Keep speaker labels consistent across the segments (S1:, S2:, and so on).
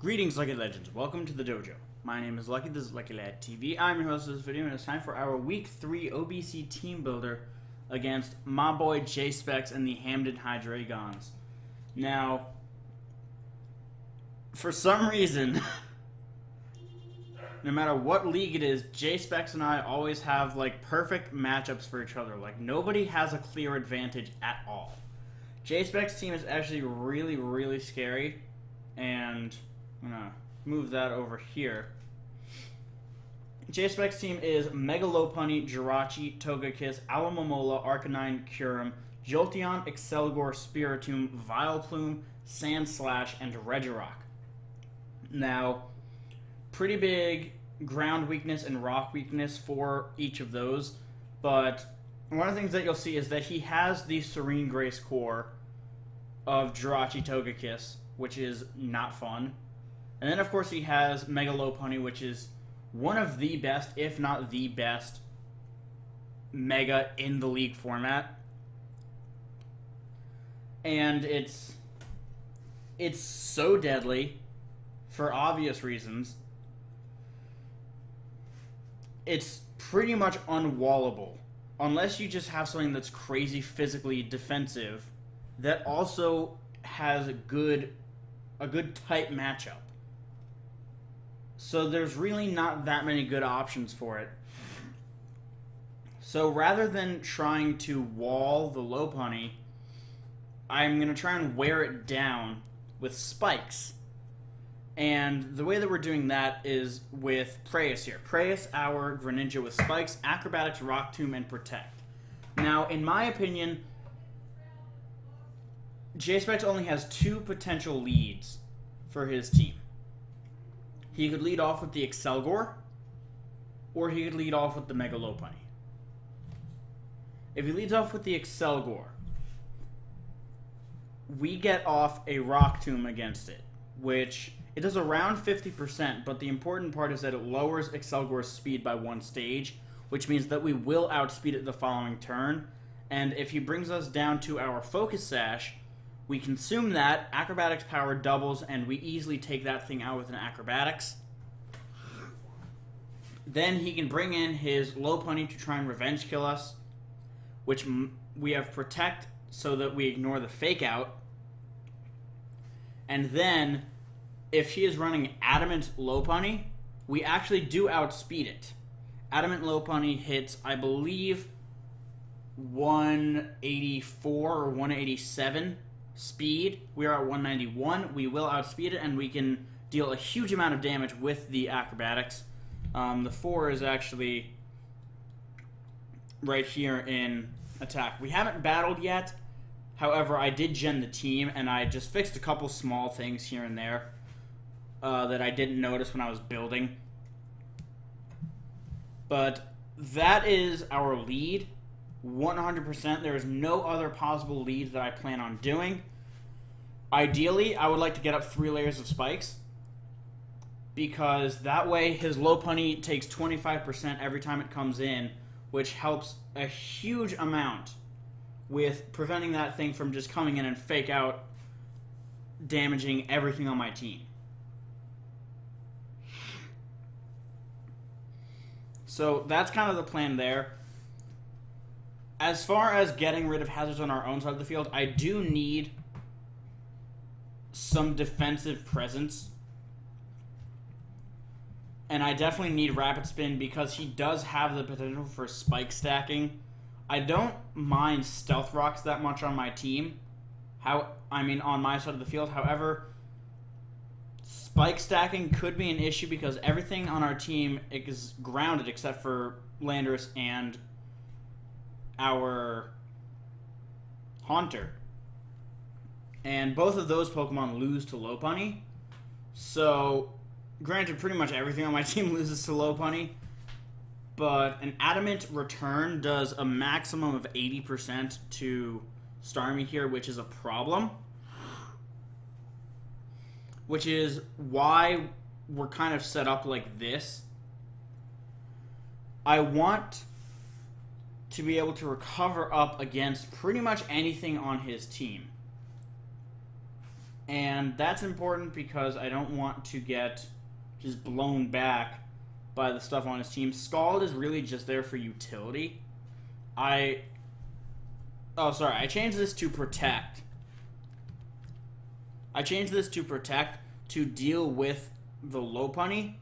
S1: Greetings, Lucky Legends. Welcome to the dojo. My name is Lucky. This is Lucky Lad TV. I'm your host of this video, and it's time for our Week 3 OBC Team Builder against my boy J-Specs and the Hamden Hydreigons. Now, for some reason, no matter what league it is, J-Specs and I always have, like, perfect matchups for each other. Like, nobody has a clear advantage at all. J-Specs team is actually really, really scary, and I'm gonna move that over here. J-Specs team is Mega Lopunny, Jirachi, Togekiss, Alomomola, Arcanine, Kyurem, Jolteon, Accelgor, Spiritomb, Vileplume, Sandslash, and Regirock. Now, pretty big ground weakness and rock weakness for each of those, but one of the things that you'll see is that he has the Serene Grace core of Jirachi Togekiss, which is not fun. And then, of course, he has Mega Lopunny, which is one of the best, if not the best, Mega in the League format. And it's it's so deadly for obvious reasons. It's pretty much unwallable unless you just have something that's crazy physically defensive that also has a good a good type matchup. So there's really not that many good options for it. So rather than trying to wall the low Lopunny, I'm going to try and wear it down with spikes. And the way that we're doing that is with Preus here. Preus, our Greninja with spikes, Acrobatics, Rock Tomb, and Protect. Now, in my opinion, J-Specs only has two potential leads for his team. He could lead off with the Accelgor, or he could lead off with the Mega Lopunny. If he leads off with the Accelgor, we get off a Rock Tomb against it, which it does around 50%, but the important part is that it lowers Accelgor's speed by one stage, which means that we will outspeed it the following turn. And if he brings us down to our Focus Sash, we consume that, acrobatics power doubles, and we easily take that thing out with an acrobatics. Then he can bring in his Lopunny to try and revenge kill us, which we have protect so that we ignore the fake out. And then, if he is running adamant Lopunny, we actually do outspeed it. Adamant Lopunny hits, I believe, 184 or 187 speed. We are at 191. We will outspeed it, and we can deal a huge amount of damage with the acrobatics. Um, the 4 is actually right here in attack. We haven't battled yet. However, I did gen the team, and I just fixed a couple small things here and there uh, that I didn't notice when I was building. But that is our lead. 100%. There is no other possible lead that I plan on doing. Ideally, I would like to get up three layers of spikes because that way his Lopunny takes 25% every time it comes in, which helps a huge amount with preventing that thing from just coming in and fake out damaging everything on my team. So that's kind of the plan there. As far as getting rid of hazards on our own side of the field, I do need some defensive presence. And I definitely need Rapid Spin because he does have the potential for spike stacking. I don't mind Stealth Rocks that much on my team. How I mean on my side of the field. However, spike stacking could be an issue because everything on our team is grounded except for Landorus and our Haunter. And both of those Pokemon lose to Lopunny. So, granted, pretty much everything on my team loses to Lopunny. But an Adamant return does a maximum of 80% to Starmie here, which is a problem. Which is why we're kind of set up like this. I want to be able to recover up against pretty much anything on his team. And that's important because I don't want to get just blown back by the stuff on his team. Scald is really just there for utility. I. Oh, sorry. I changed this to protect. I changed this to protect to deal with the Lopunny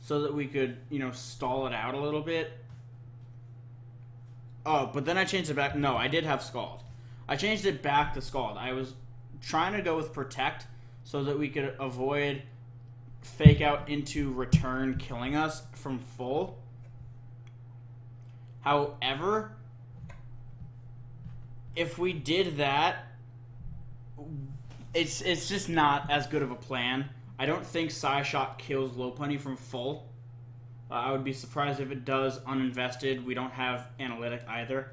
S1: so that we could, you know, stall it out a little bit. Oh, but then I changed it back. No, I did have Scald. I changed it back to Scald. I was trying to go with Protect so that we could avoid fake out into return killing us from full. However, if we did that, it's it's just not as good of a plan. I don't think Psyshock kills Lopunny from full. Uh, I would be surprised if it does uninvested. We don't have analytic either.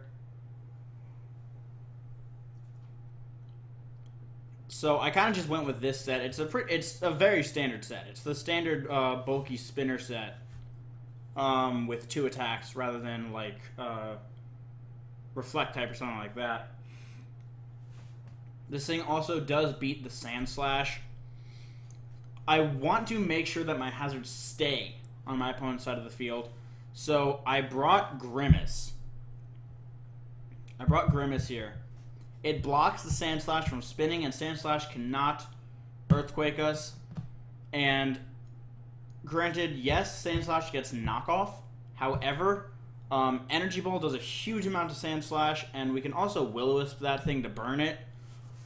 S1: So I kind of just went with this set. It's a pre- it's a very standard set. It's the standard uh, bulky spinner set um, with two attacks rather than like uh, reflect type or something like that. This thing also does beat the Sandslash. I want to make sure that my hazards stay on my opponent's side of the field. So I brought Grimace. I brought Grimace here. It blocks the Sandslash from spinning, and Sandslash cannot Earthquake us. And granted, yes, Sandslash gets knockoff. However, um, Energy Ball does a huge amount to Sandslash, and we can also Will-O-Wisp that thing to burn it.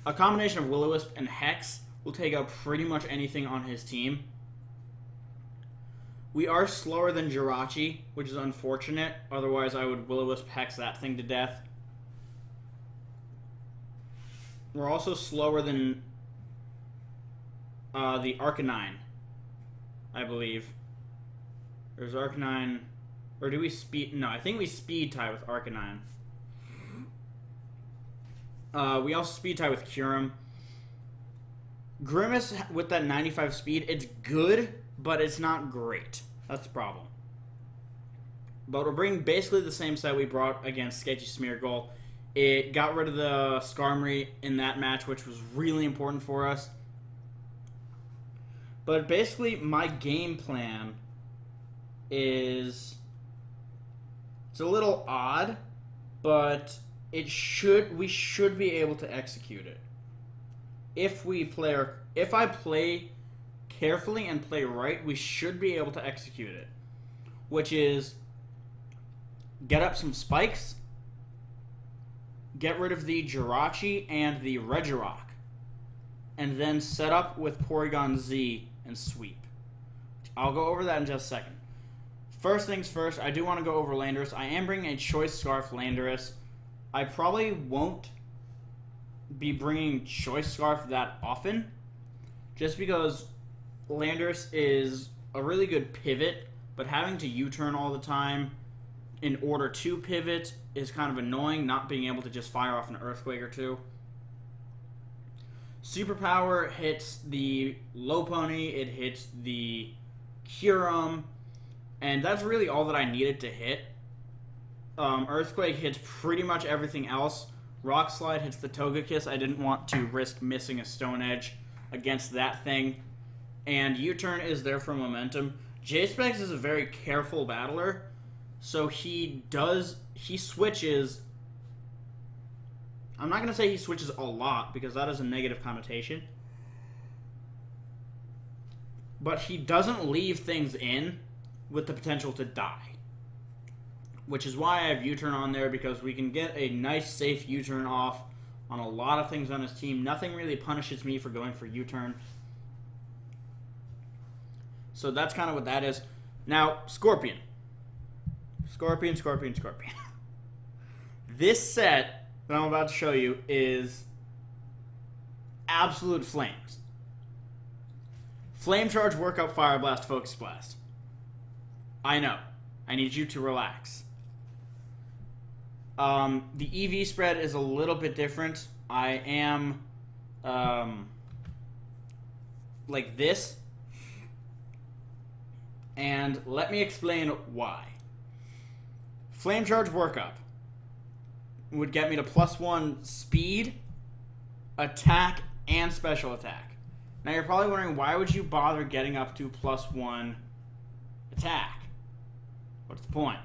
S1: A combination of Will-O-Wisp and Hex will take out pretty much anything on his team. We are slower than Jirachi, which is unfortunate. Otherwise, I would Will-O-Wisp Hex that thing to death. We're also slower than uh, the Arcanine, I believe. There's Arcanine, or do we speed? No, I think we speed tie with Arcanine. Uh, we also speed tie with Kyurem. Grimace with that 95 speed, it's good, but it's not great. That's the problem. But we're bringing basically the same set we brought against Sketchy Smeargle. It got rid of the Skarmory in that match, which was really important for us. But basically, my game plan is it's a little odd, but it should we should be able to execute it if we play our, if I play carefully and play right, we should be able to execute it. Which is get up some spikes, get rid of the Jirachi and the Regirock, and then set up with Porygon Z and sweep. I'll go over that in just a second. First things first, I do want to go over Landorus. I am bringing a Choice Scarf Landorus. I probably won't be bringing Choice Scarf that often, just because Landorus is a really good pivot, but having to U-turn all the time in order to pivot is kind of annoying, not being able to just fire off an Earthquake or two. Superpower hits the Lopunny, it hits the Kyurem, and that's really all that I needed to hit. Um, Earthquake hits pretty much everything else. Rock Slide hits the Togekiss. I didn't want to risk missing a Stone Edge against that thing. And U-Turn is there for momentum. J-Specs is a very careful battler, so he does... He switches... I'm not going to say he switches a lot, because that is a negative connotation. But he doesn't leave things in with the potential to die which is why I have U-turn on there because we can get a nice safe U-turn off on a lot of things on his team. Nothing really punishes me for going for U-turn. So that's kind of what that is. Now, Scorpion. Scorpion, Scorpion, Scorpion. this set that I'm about to show you is absolute flames. Flame Charge, Workout, Fire Blast, Focus Blast. I know. I need you to relax. Um, the EV spread is a little bit different. I am um, like this. And let me explain why. Flame Charge Workup would get me to plus one speed, attack, and special attack. Now you're probably wondering why would you bother getting up to plus one attack? What's the point?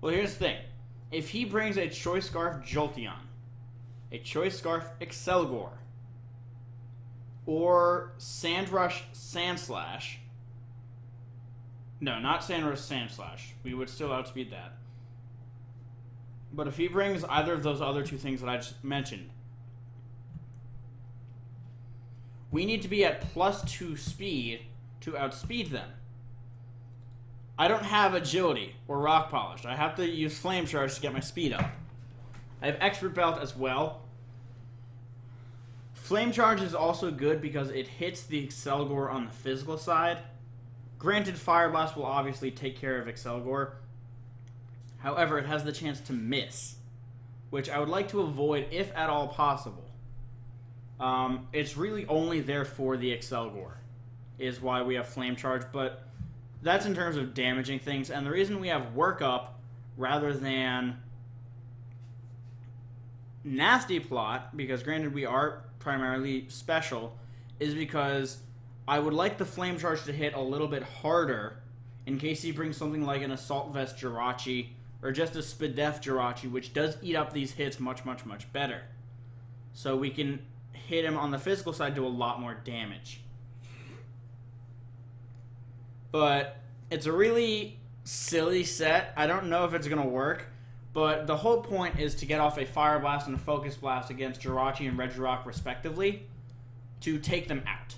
S1: Well, here's the thing. If he brings a Choice Scarf Jolteon, a Choice Scarf Accelgor, or Sandrush Sandslash, no, not Sandrush Sandslash. We would still outspeed that. But if he brings either of those other two things that I just mentioned, we need to be at plus two speed to outspeed them. I don't have agility or rock polish. I have to use flame charge to get my speed up. I have expert belt as well. Flame charge is also good because it hits the Accelgor on the physical side. Granted, Fire Blast will obviously take care of Accelgor. However, it has the chance to miss, which I would like to avoid if at all possible. Um, it's really only there for the Accelgor, is why we have Flame Charge, but that's in terms of damaging things. And the reason we have Work Up rather than Nasty Plot, because granted we are primarily special, is because I would like the Flame Charge to hit a little bit harder in case he brings something like an Assault Vest Jirachi or just a Spadef Jirachi, which does eat up these hits much, much, much better. So we can hit him on the physical side do a lot more damage. But it's a really silly set. I don't know if it's going to work, but the whole point is to get off a Fire Blast and a Focus Blast against Jirachi and Regirock, respectively, to take them out.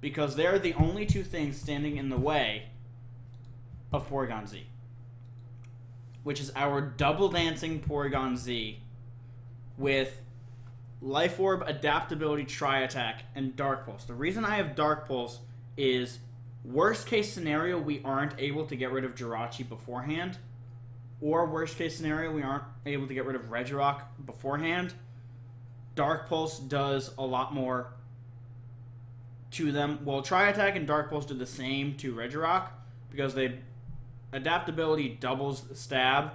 S1: Because they're the only two things standing in the way of Porygon Z. Which is our double dancing Porygon Z with Life Orb, Adaptability, Tri Attack, and Dark Pulse. The reason I have Dark Pulse is worst case scenario, we aren't able to get rid of Jirachi beforehand. Or worst case scenario, we aren't able to get rid of Regirock beforehand. Dark Pulse does a lot more to them. Well, Tri Attack and Dark Pulse do the same to Regirock because they adaptability doubles the stab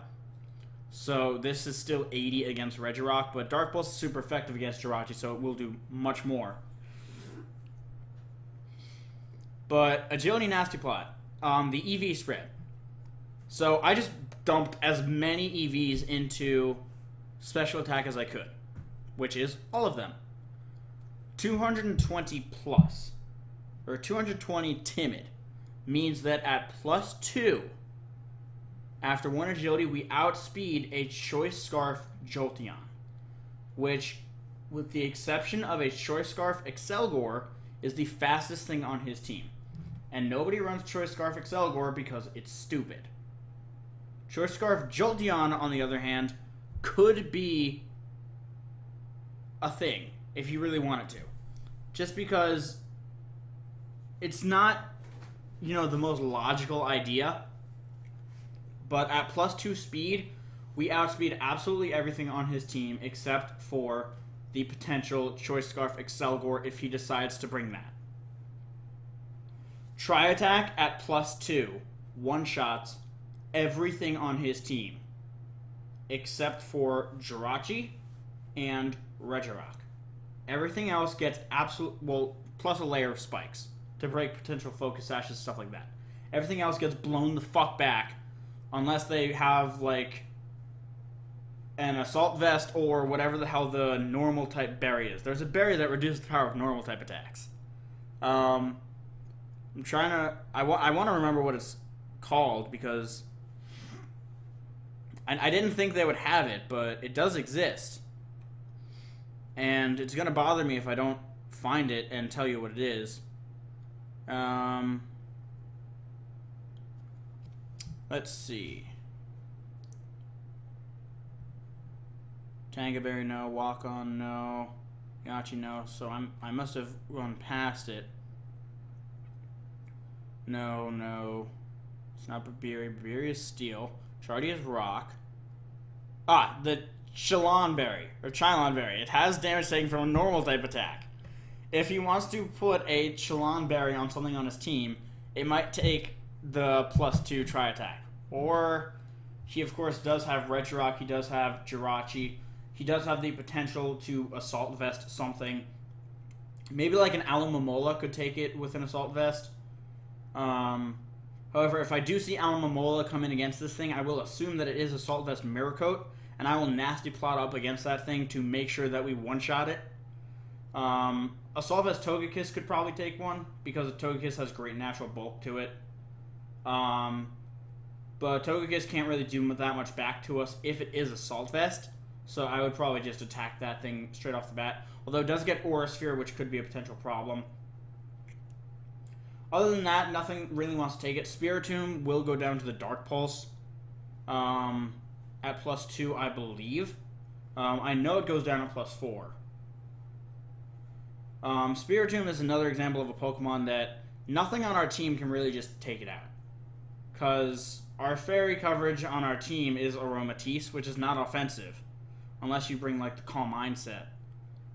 S1: so this is still 80 against Regirock, but Dark Pulse is super effective against Jirachi, so it will do much more. But Agility Nasty Plot, um, the EV spread. So I just dumped as many EVs into special attack as I could, which is all of them. 220 plus, or 220 timid, means that at plus 2, after one agility, we outspeed a Choice Scarf Jolteon, which, with the exception of a Choice Scarf Accelgor, is the fastest thing on his team. And nobody runs Choice Scarf Accelgor because it's stupid. Choice Scarf Jolteon, on the other hand, could be a thing if you really wanted to. Just because it's not, you know, the most logical idea but at plus two speed, we outspeed absolutely everything on his team except for the potential Choice Scarf Accelgor if he decides to bring that. Tri Attack at plus two, one shots everything on his team except for Jirachi and Regirock. Everything else gets absolute well plus a layer of spikes to break potential focus sashes, stuff like that. Everything else gets blown the fuck back unless they have like an assault vest or whatever the hell the normal type berry is. There's a berry that reduces the power of normal type attacks. Um, I'm trying to. I, wa- I want to remember what it's called because I, I didn't think they would have it, but it does exist. And it's going to bother me if I don't find it and tell you what it is. Um, Let's see. Tangaberry, no. Walk on, no. Yache, no. So I'm I must have run past it. No, no. It's not Babiri. Babiri is steel. Charti is rock. Ah, the Chilan Berry, or Chylon Berry. It has damage taken from a normal type attack. If he wants to put a Chilan Berry on something on his team, it might take the plus two Tri Attack. Or he, of course, does have Regirock. He does have Jirachi. He does have the potential to assault vest something Maybe like an Alomomola could take it with an Assault Vest. Um, however, if I do see Alomomola come in against this thing, I will assume that it is Assault Vest Mirror Coat, and I will nasty plot up against that thing to make sure that we one-shot it. Um, Assault Vest Togekiss could probably take one, because Togekiss has great natural bulk to it. Um, but Togekiss can't really do that much back to us if it is Assault Vest. So I would probably just attack that thing straight off the bat. Although it does get Aura Sphere, which could be a potential problem. Other than that, nothing really wants to take it. Spiritomb will go down to the Dark Pulse um, at plus two, I believe. Um, I know it goes down at plus four. Um, Spiritomb is another example of a Pokemon that nothing on our team can really just take it out. Because our fairy coverage on our team is Aromatisse, which is not offensive. Unless you bring, like, the Calm Mindset.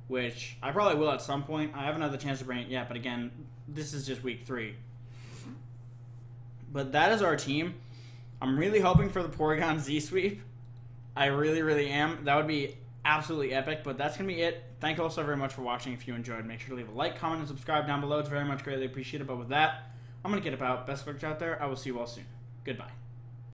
S1: Which I probably will at some point. I haven't had the chance to bring it yet, but again, this is just week three. But that is our team. I'm really hoping for the Porygon Z sweep. I really, really am. That would be absolutely epic, but that's going to be it. Thank you all so very much for watching. If you enjoyed, make sure to leave a like, comment, and subscribe down below. It's very much greatly appreciated. But with that, I'm going to get about. Best luck out there. I will see you all soon. Goodbye.